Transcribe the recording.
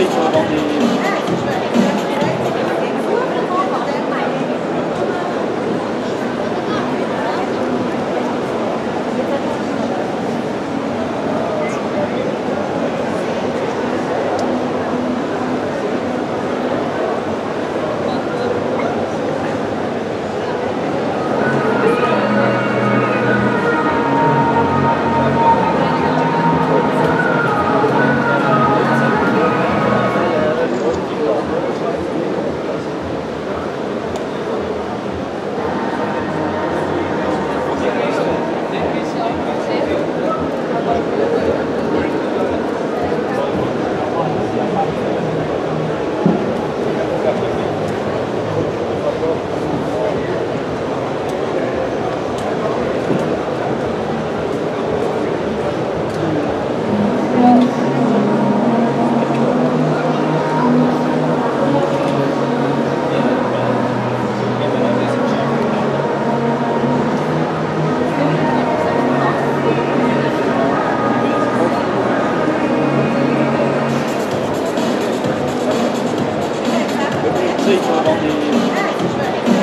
い評判で。い評判です